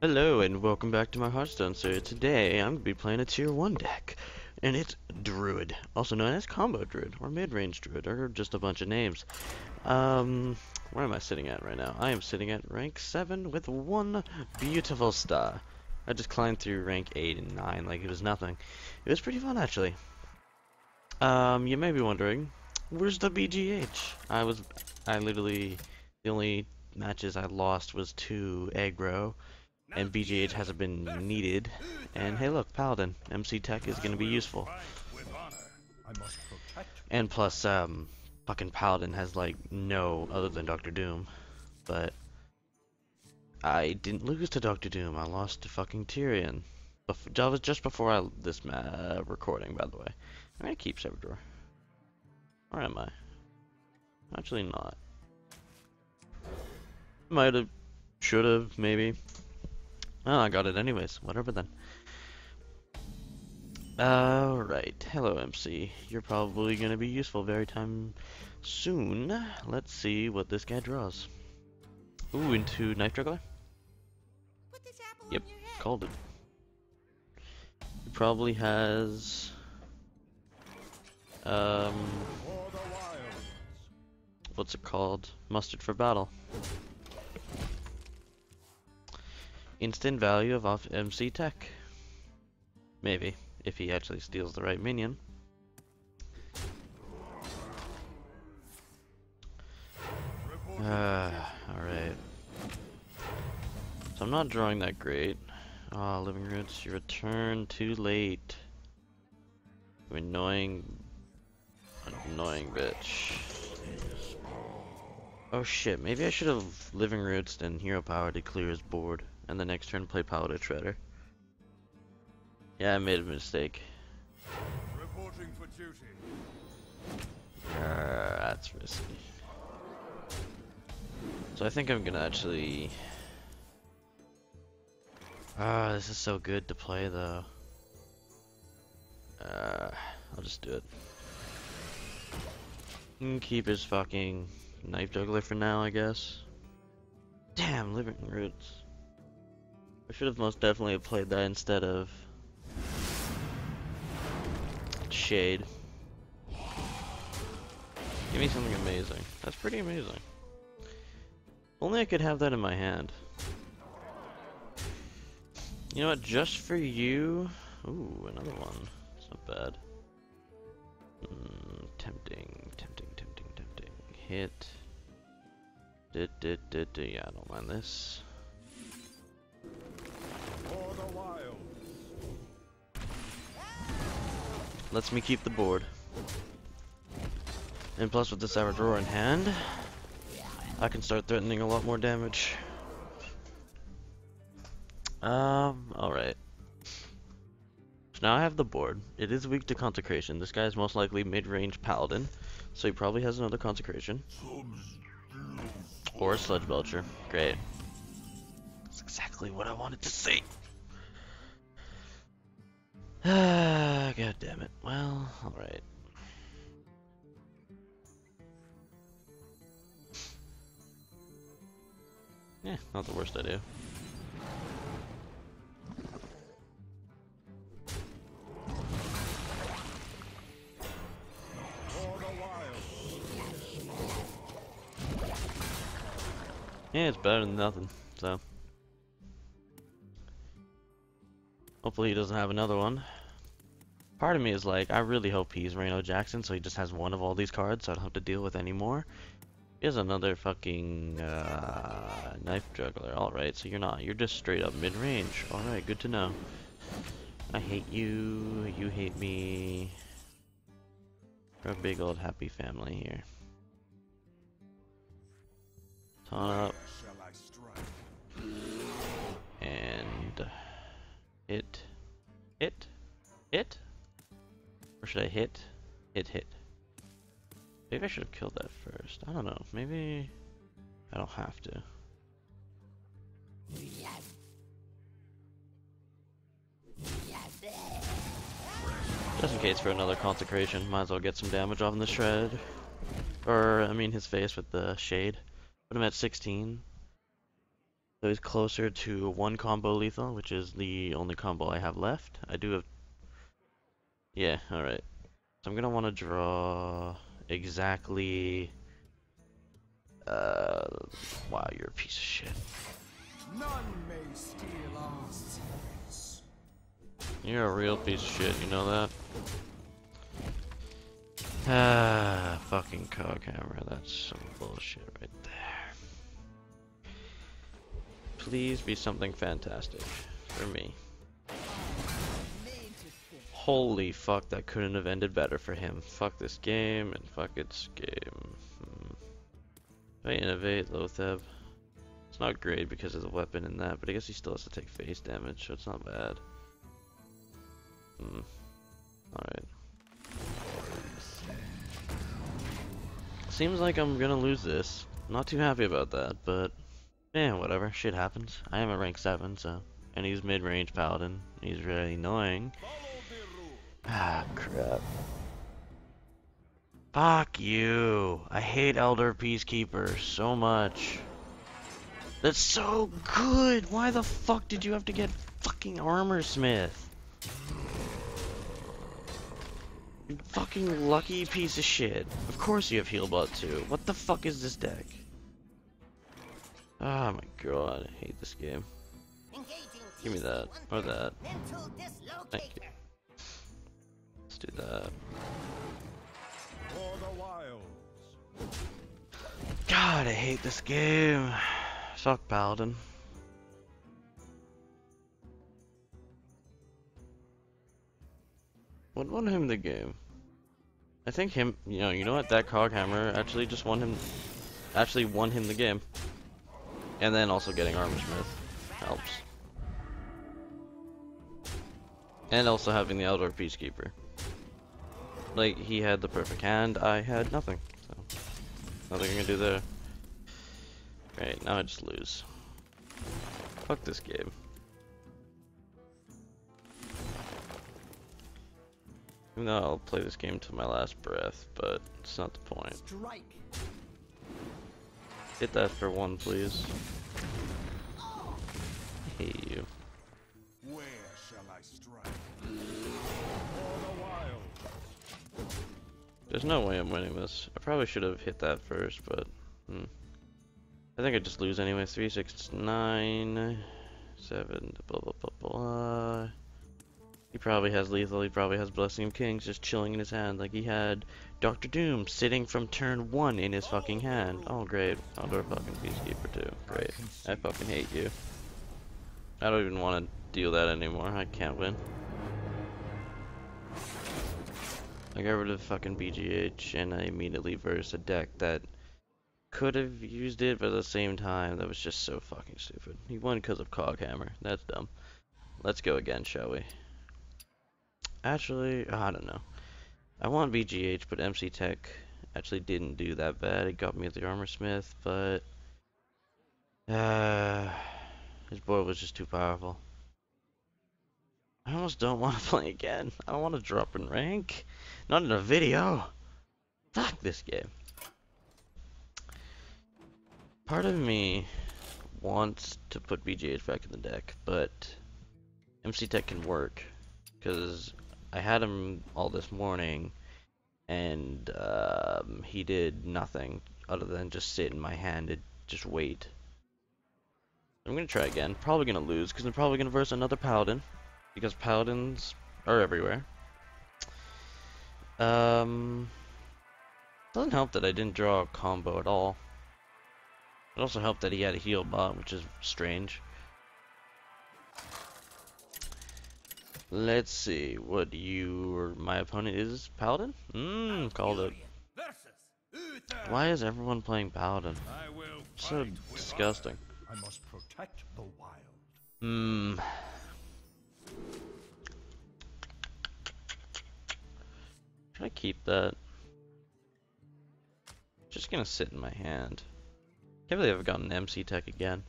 Hello and welcome back to my Hearthstone series. Today I'm going to be playing a tier 1 deck. And it's Druid, also known as Combo Druid, or Mid-Range Druid, or just a bunch of names. Um, where am I sitting at right now? I am sitting at rank 7 with one beautiful star. I just climbed through rank 8 and 9 like it was nothing. It was pretty fun actually. Um, you may be wondering, where's the BGH? I was, I literally, the only matches I lost was to aggro and BGH hasn't been needed. And hey look, Paladin, MC Tech is going to be useful. And plus, um, fucking Paladin has like no other than Doctor Boom. But I didn't lose to Doctor Boom, I lost to fucking Tirion. That was just before I, this uh, recording, by the way. I'm gonna keep Servidor. Where am I? Actually not. Might have, should have, maybe. Oh, I got it anyways. Whatever then. Alright. Hello, MC. You're probably going to be useful very time soon. Let's see what this guy draws. Ooh, into Knife Juggler? Yep, called it. He probably has... Um... What's it called? Muster for Battle. Instant value of off MC Tech. Maybe, if he actually steals the right minion. Uh, alright. So I'm not drawing that great. Ah, oh, Living Roots, you return too late. You annoying, annoying bitch. Oh shit, maybe I should have Living Roots and Hero Power to clear his board and the next turn play Piloted Shredder. Yeah, I made a mistake. Reporting for duty. Uh, that's risky. So I think I'm gonna actually... Ah, this is so good to play though. Uh, I'll just do it. And keep his fucking knife juggler for now, I guess. Damn, living roots. I should have most definitely played that instead of Shade. Give me something amazing. That's pretty amazing. Only I could have that in my hand. You know what, just for you... Ooh, another one. It's not bad. Mm, tempting, tempting, tempting, tempting. Hit. Did, did, did, did. Yeah, I don't mind this. Lets me keep the board. And plus with this Aradora in hand, I can start threatening a lot more damage. Um, alright. So now I have the board. It is weak to Consecration. This guy is most likely mid-range Paladin, so he probably has another Consecration. Or a Sludge Belcher. Great. That's exactly what I wanted to see. Ah, god damn it. Well, alright. Yeah, not the worst idea. Yeah, it's better than nothing, so. Hopefully he doesn't have another one. Part of me is like, I really hope he's Reno Jackson, so he just has one of all these cards, so I don't have to deal with any more. Here's another fucking uh, knife juggler. Alright, so you're not. You're just straight up mid-range. Alright, good to know. I hate you. You hate me. We're a big old happy family here. Ton up. Hit. Hit. Hit. Or should I hit? Hit, hit. Maybe I should have killed that first. I don't know. Maybe I don't have to. Just in case for another consecration, might as well get some damage off in the shred. Or, I mean his face with the shade. Put him at 16. So he's closer to one combo lethal, which is the only combo I have left. I do have... Yeah, alright. So I'm gonna want to draw exactly... Uh, wow, you're a piece of shit. None may steal. You're a real piece of shit, you know that? Ah, fucking cog hammer, that's some bullshit right there. Please be something fantastic for me. Holy fuck, that couldn't have ended better for him. Fuck this game and fuck its game. Hmm. I innovate, Loatheb. It's not great because of the weapon and that, but I guess he still has to take face damage, so it's not bad. Hmm. Alright. Seems like I'm gonna lose this. Not too happy about that, but yeah, whatever. Shit happens. I am at rank 7, so. And he's mid-range paladin. He's really annoying. Ah, crap. Fuck you. I hate Aldor Peacekeeper so much. That's so good! Why the fuck did you have to get fucking Armor Smith? You fucking lucky piece of shit. Of course you have Heal Healbot too. What the fuck is this deck? Oh my god, I hate this game. Give me that, or that. Thank you. Let's do that. God, I hate this game. Fuck Paladin. What won him the game? I think him, you know, you know what? That cog hammer actually just won him, actually won him the game. And then also getting Armor Smith helps. And also having the Aldor Peacekeeper. Like, he had the perfect hand, I had nothing. So, nothing I can do there. Right, now I just lose. Fuck this game. Even though I'll play this game to my last breath, but it's not the point. Strike. Hit that for one, please. I hate you. Where shall I strike? There's no way I'm winning this. I probably should have hit that first, but hmm. I think I just lose anyway. Three, six, nine, seven, blah blah blah blah. He probably has lethal. He probably has Blessing of Kings just chilling in his hand, like he had Doctor Boom sitting from turn one in his fucking hand. Oh great, Aldor fucking Peacekeeper too. Great. I fucking hate you. I don't even want to deal that anymore. I can't win. I got rid of fucking BGH and I immediately versed a deck that could have used it, but at the same time, that was just so fucking stupid. He won because of Coghammer. That's dumb. Let's go again, shall we? Actually, I don't know. I want BGH, but MC Tech actually didn't do that bad. It got me at the Armor Smith, but... Uh, his boy was just too powerful. I almost don't want to play again. I don't want to drop in rank. Not in a video. Fuck this game part of me wants to put BGH back in the deck, but MC Tech can work because I had him all this morning and um, he did nothing other than just sit in my hand and just wait. I'm gonna try again. Probably gonna lose because I'm probably gonna verse another paladin because paladins are everywhere. Um, doesn't help that I didn't draw a combo at all. It also helped that he had a heal bot, which is strange. Let's see what you or my opponent is. Paladin? Mmm, called it. Why is everyone playing Paladin? So disgusting. I must protect the wild. Hmm. Should I keep that? Just gonna sit in my hand. Can't believe I've gotten MC Tech again.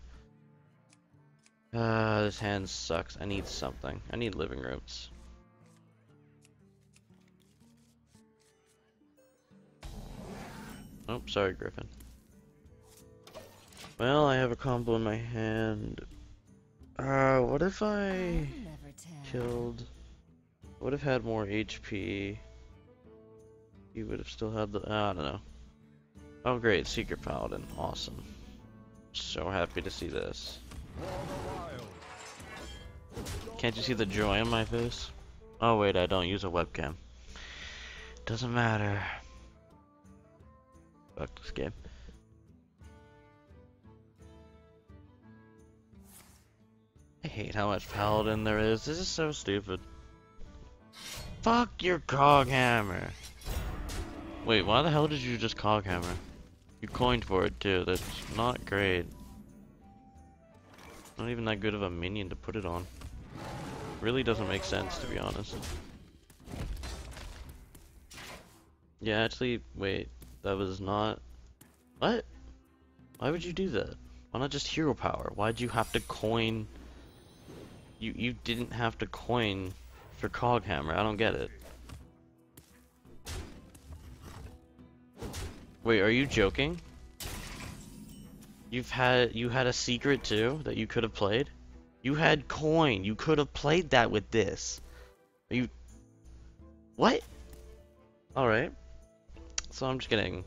Uh, this hand sucks. I need something. I need Living Roots. Oh, sorry, Griffin. Well, I have a combo in my hand. Uh, what if I killed... Would have had more HP. He would have still had the... I don't know. Oh great, Secret Paladin. Awesome. So happy to see this. Can't you see the joy on my face? Oh wait, I don't use a webcam. Doesn't matter. Fuck this game. I hate how much paladin there is. This is so stupid. Fuck your cog hammer. Wait, why the hell did you just cog hammer? You coined for it too. That's not great. Not even that good of a minion to put it on. Really doesn't make sense to be honest. Yeah, actually, wait. That was not... What? Why would you do that? Why not just hero power? Why'd you have to coin... You, you didn't have to coin for Coghammer. I don't get it. Wait, are you joking? You've had you had a secret too that you could have played? You had coin. You could have played that with this. Are you What? All right. So I'm just getting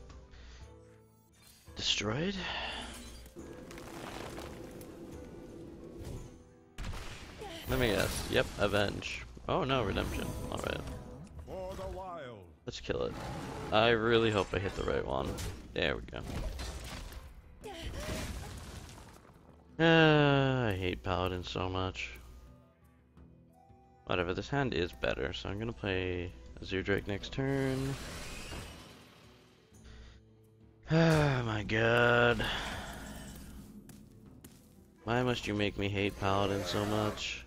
destroyed. Let me guess. Yep, avenge. Oh no, redemption. All right. For the wild. Let's kill it. I really hope I hit the right one. There we go. Ah, I hate Paladin so much. Whatever, this hand is better, so I'm gonna play Azure Drake next turn. Ah, my god. Why must you make me hate Paladin so much?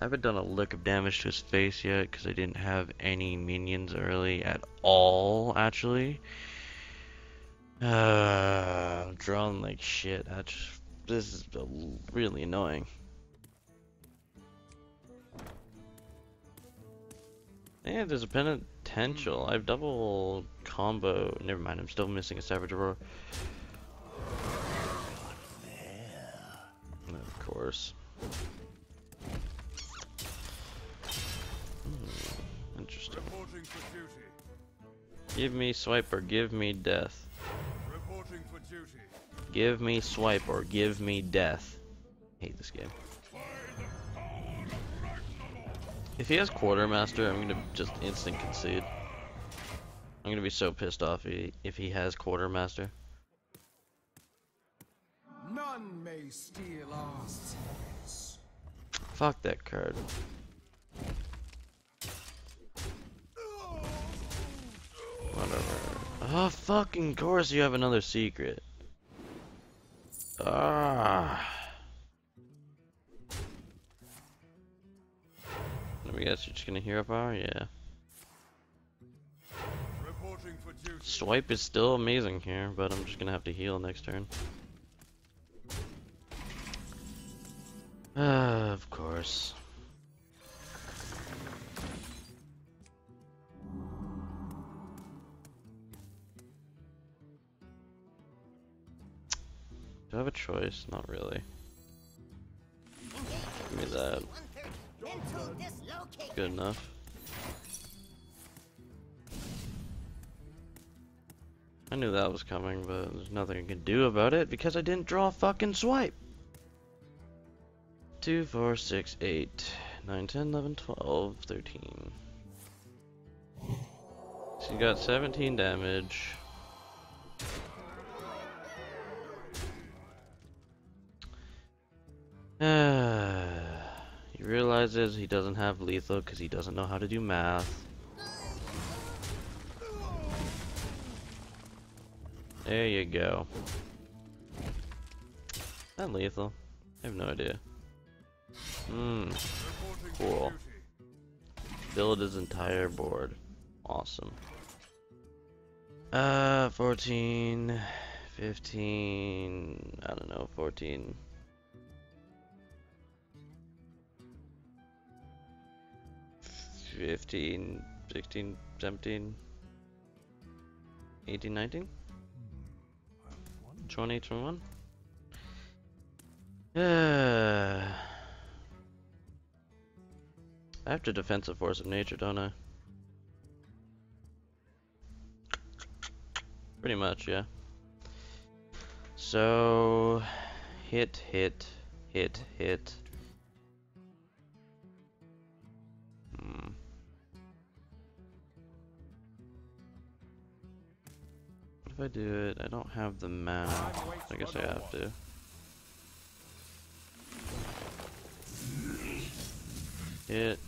I haven't done a lick of damage to his face yet because I didn't have any minions early at all, actually. Uh, I'm drawn like shit. I just, this is really annoying. Yeah, there's a potential. I've double combo. Never mind, I'm still missing a Savage Roar. Of course. Hmm, interesting. Reporting for duty. Give me swipe or give me death. Reporting for duty. Give me swipe or give me death. Hate this game. If he has quartermaster, I'm gonna just instant concede. I'm gonna be so pissed off he, if he has quartermaster. None may steal our souls. Fuck that card. Whatever. Oh, fucking course you have another secret. Ah. Me guess, you're just gonna hero power? Yeah. Swipe is still amazing here, but I'm just gonna have to heal next turn. Ah, of course. Do I have a choice? Not really. Give me that. Good enough. I knew that was coming, but there's nothing I can do about it because I didn't draw a fucking swipe. 2, 4, 6, 8, 9, 10, 11, 12, 13. So you got 17 damage. Realizes he doesn't have lethal because he doesn't know how to do math. There you go. Not lethal. I have no idea. Hmm. Cool. Build his entire board. Awesome. Uh, 14, 15, I don't know, 14. Fifteen, sixteen, seventeen. 18, 19? 20, 21? Uh, I have to defensive force of nature, don't I? Pretty much, yeah. So, hit, hit, hit, hit. If I do it? I don't have the mana. I guess I have to. Hit,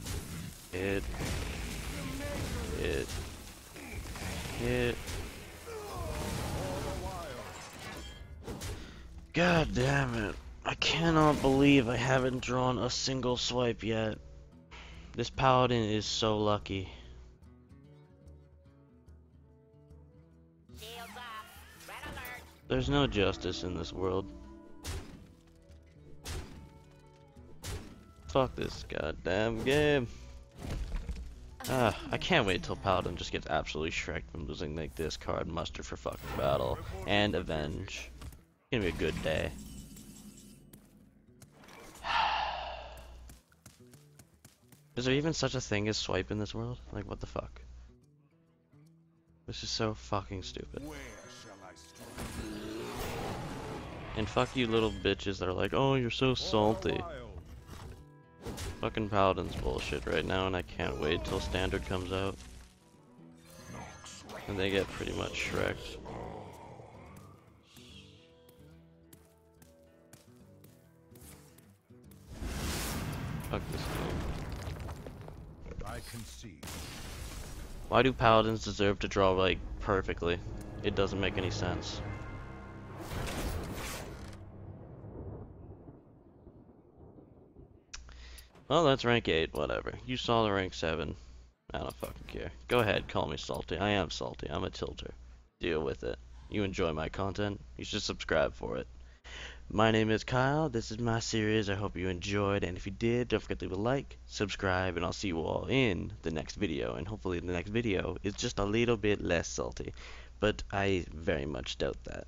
hit, hit, hit. God damn it. I cannot believe I haven't drawn a single swipe yet. This paladin is so lucky. There's no justice in this world. Fuck this goddamn game. Ah, I can't wait till Paladin just gets absolutely shreked from losing like this card, Muster for fucking battle, and Avenge. It's gonna be a good day. Is there even such a thing as swipe in this world? Like, what the fuck? This is so fucking stupid. And fuck you little bitches that are like, oh, you're so salty. Fucking Paladin's bullshit right now, and I can't wait till Standard comes out. And they get pretty much shreked. Fuck this game. I. Why do Paladins deserve to draw, like, perfectly? It doesn't make any sense. Well, that's rank 8, whatever. You saw the rank 7. I don't fucking care. Go ahead, call me salty. I am salty. I'm a tilter. Deal with it. You enjoy my content, you should subscribe for it. My name is Kyle. This is my series. I hope you enjoyed. And if you did, don't forget to leave a like, subscribe, and I'll see you all in the next video. And hopefully the next video is just a little bit less salty. But I very much doubt that.